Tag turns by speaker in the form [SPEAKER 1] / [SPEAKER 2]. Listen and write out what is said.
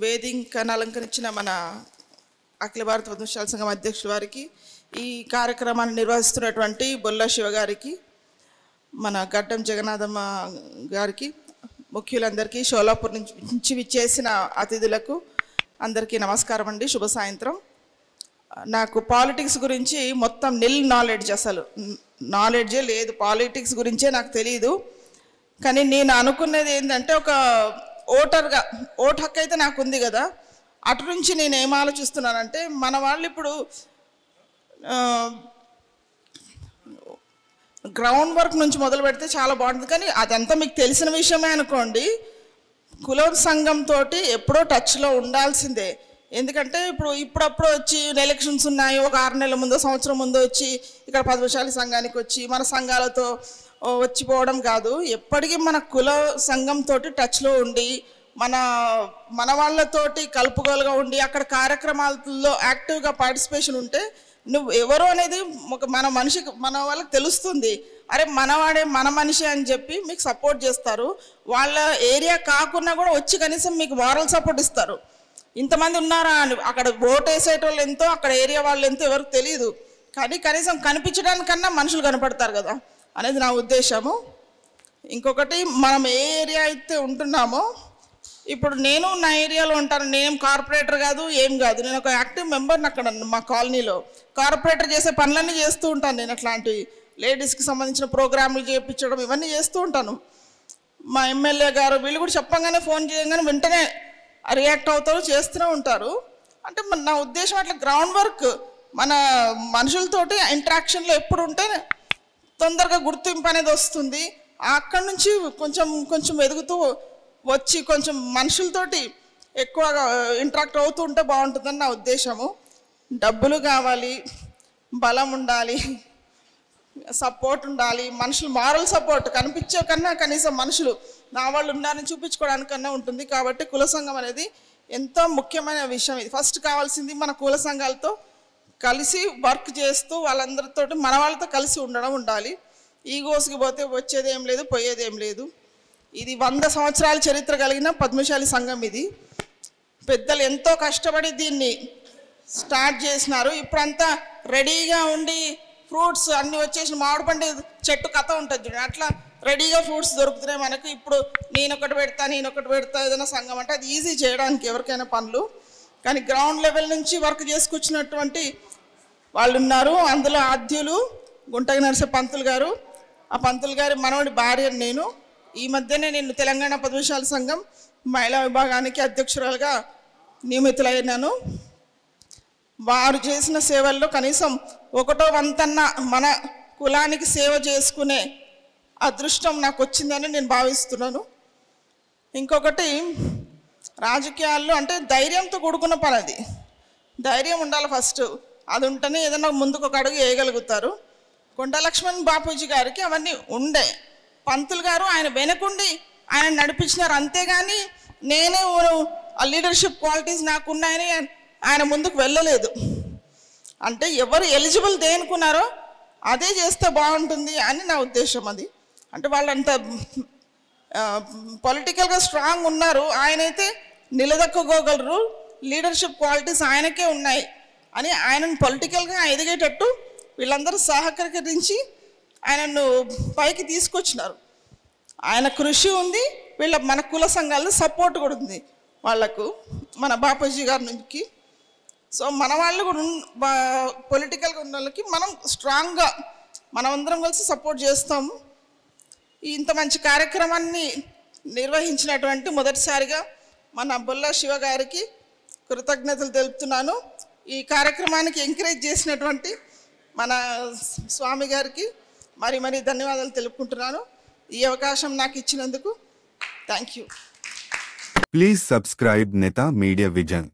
[SPEAKER 1] వేదికను అలంకరించిన మన అఖిల భారత పద్మశాల సంఘం అధ్యక్షుల వారికి ఈ కార్యక్రమాన్ని నిర్వహిస్తున్నటువంటి బొల్ల శివ గారికి మన గడ్డం జగన్నాథమ్మ గారికి ముఖ్యులందరికీ షోలాపూర్ నుంచి విచ్చేసిన అతిథులకు అందరికీ నమస్కారం అండి. శుభ సాయంత్రం. నాకు పాలిటిక్స్ గురించి మొత్తం నిల్ నాలెడ్జ్ అసలు. నాలెడ్జే లేదు. పాలిటిక్స్ గురించే నాకు తెలియదు కానీ నేను అనుకున్నది ఏంటంటే ఒక ఓటర్గా ఓట్ హక్కు అయితే నాకు ఉంది కదా. అటు నుంచి నేను ఏం ఆలోచిస్తున్నానంటే మన వాళ్ళు ఇప్పుడు గ్రౌండ్ వర్క్ నుంచి మొదలు పెడితే చాలా బాగుంటుంది. కానీ అదంతా మీకు తెలిసిన విషయమే అనుకోండి. కులం సంఘంతో ఎప్పుడో టచ్లో ఉండాల్సిందే. ఎందుకంటే ఇప్పుడు ఇప్పుడప్పుడు వచ్చి ఎలక్షన్స్ ఉన్నాయి. ఒక ఆరు నెలల ముందో సంవత్సరం ముందో వచ్చి ఇక్కడ పద్మశాలి సంఘానికి వచ్చి మన సంఘాలతో వచ్చిపోవడం కాదు. ఎప్పటికీ మన కుల సంఘంతో టచ్లో ఉండి మన మన వాళ్ళతోటి కలుపుగోలుగా ఉండి అక్కడ కార్యక్రమాలలో యాక్టివ్గా పార్టిసిపేషన్ ఉంటే నువ్వు ఎవరు అనేది ఒక మన మనిషికి మన వాళ్ళకి తెలుస్తుంది. అరే మనవాడే మన మనిషి అని చెప్పి మీకు సపోర్ట్ చేస్తారు. వాళ్ళ ఏరియా కాకుండా కూడా వచ్చి కనీసం మీకు మారల్ సపోర్ట్ ఇస్తారు. ఇంతమంది ఉన్నారా అని అక్కడ ఓట్ వేసేటోళ్ళు ఎంతో అక్కడ ఏరియా వాళ్ళు ఎంతో ఎవరికి తెలియదు కానీ కనీసం కనిపించడానికన్నా మనుషులు కనపడతారు కదా. అనేది నా ఉద్దేశము. ఇంకొకటి మనం ఏ ఏరియా అయితే ఉంటున్నామో ఇప్పుడు నేను నా ఏరియాలో ఉంటాను నేనేం కార్పొరేటర్ కాదు ఏం కాదు. నేను ఒక యాక్టివ్ మెంబర్ని అక్కడ మా కాలనీలో. కార్పొరేటర్ చేసే పనులన్నీ చేస్తూ ఉంటాను నేను అట్లాంటివి లేడీస్కి సంబంధించిన ప్రోగ్రాములు చేయించడం ఇవన్నీ చేస్తూ ఉంటాను. మా ఎమ్మెల్యే గారు వీళ్ళు కూడా చెప్పంగానే ఫోన్ చేయగానే వెంటనే రియాక్ట్ అవుతారు చేస్తూనే ఉంటారు. అంటే మన నా ఉద్దేశం అట్లా గ్రౌండ్ వర్క్ మన మనుషులతోటి ఇంటరాక్షన్లో ఎప్పుడు ఉంటే తొందరగా గుర్తింపు అనేది వస్తుంది. అక్కడి నుంచి కొంచెం కొంచెం ఎదుగుతూ వచ్చి కొంచెం మనుషులతోటి ఎక్కువగా ఇంటరాక్ట్ అవుతూ ఉంటే బాగుంటుందని నా ఉద్దేశము. డబ్బులు కావాలి బలం ఉండాలి సపోర్ట్ ఉండాలి మనుషులు మారల్ సపోర్ట్ కనిపించే కన్నా కనీసం మనుషులు నా వాళ్ళు ఉన్నారని చూపించుకోవడానికన్నా ఉంటుంది. కాబట్టి కుల సంఘం అనేది ఎంతో ముఖ్యమైన విషయం ఇది. ఫస్ట్ కావాల్సింది మన కుల సంఘాలతో కలిసి వర్క్ చేస్తూ వాళ్ళందరితో మన వాళ్ళతో కలిసి ఉండడం ఉండాలి. ఈగోస్కి పోతే వచ్చేదేం లేదు పోయేదేం లేదు. ఇది వంద సంవత్సరాల చరిత్ర కలిగిన పద్మశాలి సంఘం ఇది. పెద్దలు ఎంతో కష్టపడి దీన్ని స్టార్ట్ చేసినారు. ఇప్పుడంతా రెడీగా ఉండి ఫ్రూట్స్ అన్ని వచ్చేసి మామిడి పండు చెట్టు కథ ఉంటుంది చూడండి అట్లా రెడీగా ఫ్రూట్స్ దొరుకుతున్నాయి మనకు. ఇప్పుడు నేను ఒకటి పెడతా నేను ఒకటి పెడతా ఏదైనా సంఘం అంటే అది ఈజీ చేయడానికి ఎవరికైనా పనులు. కానీ గ్రౌండ్ లెవెల్ నుంచి వర్క్ చేసుకొచ్చినటువంటి వాళ్ళు ఉన్నారు అందులో ఆద్యులు గుంటకి నరసే పంతులు గారు. ఆ పంతులు గారి మనవడి భార్య నేను. ఈ మధ్యనే నేను తెలంగాణ పదవిశాల సంఘం మహిళా విభాగానికి అధ్యక్షురాలుగా నియమితులైనాను. వారు చేసిన సేవల్లో కనీసం ఒకటో వంతన్న మన కులానికి సేవ చేసుకునే అదృష్టం నాకు వచ్చిందని నేను భావిస్తున్నాను. ఇంకొకటి రాజకీయాల్లో అంటే ధైర్యంతో కూడుకున్న పని అది. ధైర్యం ఉండాలి ఫస్ట్. అది ఉంటేనే ఏదైనా ముందుకు ఒక అడుగు వేయగలుగుతారు. కొండలక్ష్మణ్ బాపూజీ గారికి అవన్నీ ఉండే. పంతులు గారు ఆయన వెనకుండి ఆయన నడిపించినారు. అంతేగాని నేనే ఆ లీడర్షిప్ క్వాలిటీస్ నాకు ఉన్నాయని ఆయన ముందుకు వెళ్ళలేదు. అంటే ఎవరు ఎలిజిబుల్ దేనుకున్నారో అదే చేస్తే బాగుంటుంది అని నా ఉద్దేశం అది. అంటే వాళ్ళంత పొలిటికల్గా స్ట్రాంగ్ ఉన్నారు. ఆయనైతే నిలదొక్కగోగలరు లీడర్షిప్ క్వాలిటీస్ ఆయనకే ఉన్నాయి. అని ఆయనను పొలిటికల్గా ఎదిగేటట్టు వీళ్ళందరూ సహకరించి ఆయనను పైకి తీసుకొచ్చినారు. ఆయన కృషి ఉంది వీళ్ళ మన కుల సంఘాల్లో సపోర్ట్ కూడా ఉంది వాళ్ళకు మన బాపూజీ గారి నుంచి. సో మన వాళ్ళు కూడా పొలిటికల్గా ఉన్న వాళ్ళకి మనం స్ట్రాంగ్గా మనమందరం కలిసి సపోర్ట్ చేస్తాము. ఇంత మంచి కార్యక్రమాన్ని నిర్వహించినటువంటి మొదటిసారిగా మన బొల్ల శివ గారికి కృతజ్ఞతలు తెలుపుతున్నాను. ఈ కార్యక్రమానికి ఎంకరేజ్ చేసినటువంటి మన స్వామి గారికి మరి మరి ధన్యవాదాలు తెలుపుకుంటున్నాను. ఈ అవకాశం నాకు ఇచ్చినందుకు thank you
[SPEAKER 2] please subscribe Neta media vision